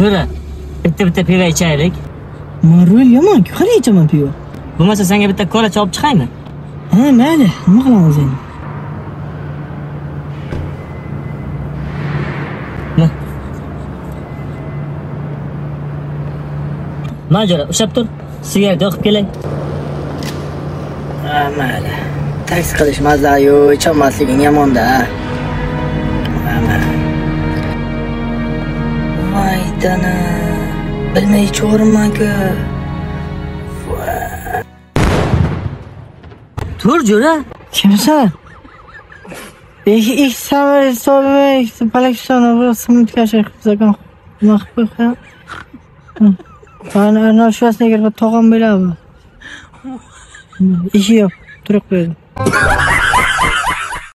Jo'ra, bitta bitta pivo ichaylik. Men rul yomon-ku, qani ichaman pivo. Bo'lmasa senga bitta kola chopib chiqaymi? Ha, mayli, nima qilamiz endi? Ma. Ma Jo'ra, ushlab tur. Sigaret yoqib kelay. Ha, mayli. Taksi qilish mazza-yu, icholmasliging yomon-da. Dana. Bilmay ichaverman-ku. Tur Jo'ra. Kimsan? Ich, ich sammle so mich, Palestine, wo es mit Kashi sagen, mach bitte. Bana ana Schwarzenegger va tog'am biladi. Ishi yo'q, turib qo'ydi.